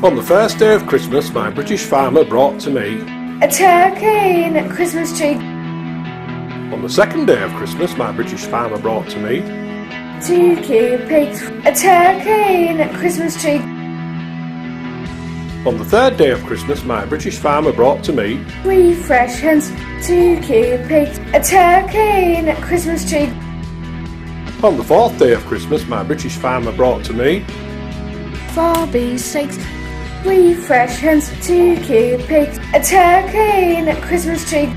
On the first day of Christmas, my British farmer brought to me. A turkey and a Christmas tree. On the second day of Christmas, my British farmer brought to me. Two cute pigs. A turkey and a Christmas tree. On the third day of Christmas, my British farmer brought to me. Three fresh hens. Two cute pigs. A turkey and a Christmas tree. On the fourth day of Christmas, my British farmer brought to me. Four beefsteaks. Three fresh hens. to cute pigs. A turkey in a Christmas tree.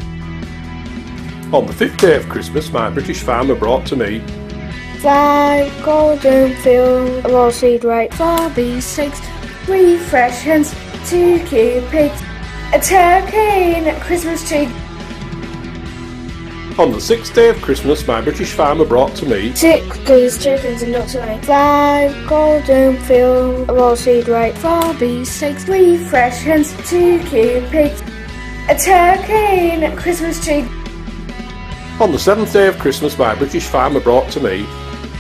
On the fifth day of Christmas, my British farmer brought to me. Five golden field oilseed rape. Four beefsteaks. Three fresh hens. Two cute pigs. A turkey in a Christmas tree. On the sixth day of Christmas, my British farmer brought to me. Six geese, chickens and ducks away. Five golden field oilseed rape. Four beefsteaks. Three fresh hens. Two cute pigs. A turkey and a Christmas tree. On the seventh day of Christmas, my British farmer brought to me.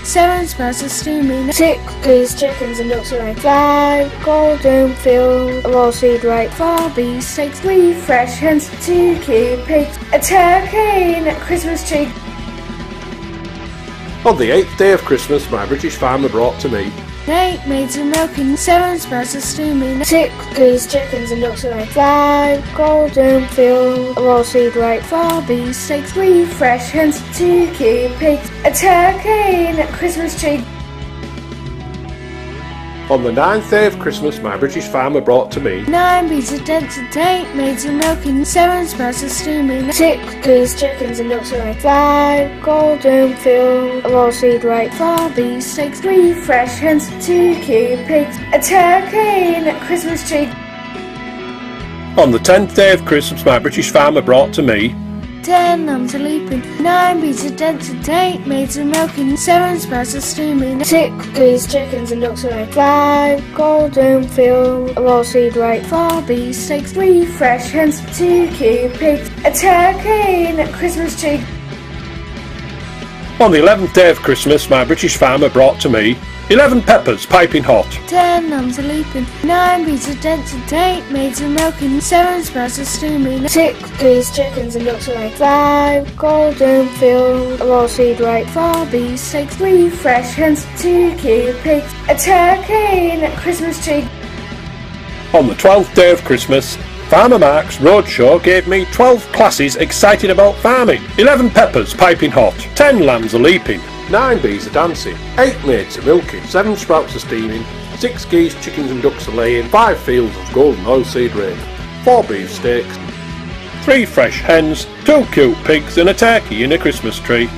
Seven of steaming. Six geese, chickens and ducks away. Five golden field oilseed rape. Four beefsteaks. Three fresh hens. Two cute pigs. A turkey in a Christmas tree. On the eighth day of Christmas, my British farmer brought to me. Eight maids of milking, seven sprouts of steaming, six geese, chickens and ducks away, five golden field raw right, four beefsteaks, three fresh hens, two cute pigs, a turkey in a Christmas tree. On the ninth day of Christmas, my British farmer brought to me. Nine beads of dented eight maids of milking, seven sprouts of steaming, six geese, chickens and ducks away, five golden field oilseed rape, four beefsteaks, three fresh hens, two cute pigs, a turkey and a Christmas tree. On the tenth day of Christmas, my British farmer brought to me. Ten are leaping, nine beads of dented eight maids of milking, seven of steaming, six geese, chickens and ducks away, five golden field oilseed rape, four beefsteaks, three fresh hens, two cute pigs, a turkey in a Christmas tree. On the eleventh day of Christmas, my British farmer brought to me. Eleven peppers, piping hot. Ten lambs are leaping, nine beads of dented eight maids of milking, seven sprouts of steaming, six geese, chickens and ducks away, five golden field oilseed rape, four beefsteaks, three fresh hens, two cute pigs, a turkey in a Christmas tree. On the twelfth day of Christmas, Farmer Mark's Roadshow gave me 12 classes excited about farming. 11 peppers piping hot, 10 lambs a leaping, 9 bees are dancing, 8 maids are milking, 7 sprouts are steaming, 6 geese, chickens and ducks are laying, 5 fields of golden oilseed rape, 4 beef steaks, 3 fresh hens, 2 cute pigs and a turkey in a Christmas tree.